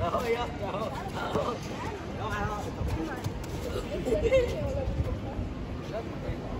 Đó, đó, đó, đó. Đó, đó. بلاد